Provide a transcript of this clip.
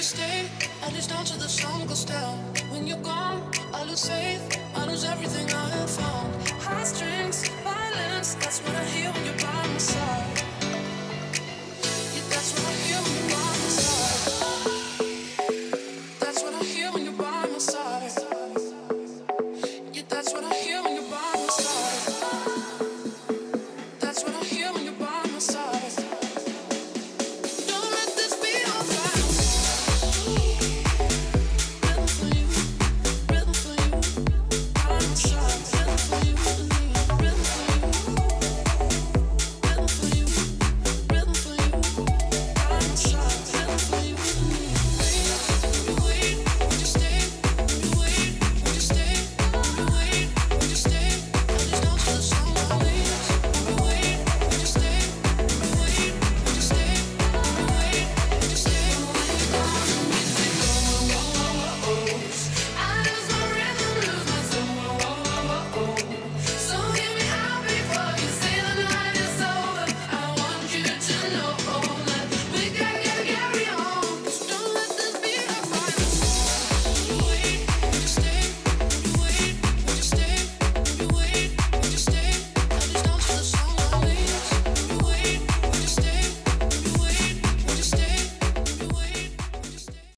just stay, I just down till the sun goes down. When you're gone, I lose faith, I lose everything.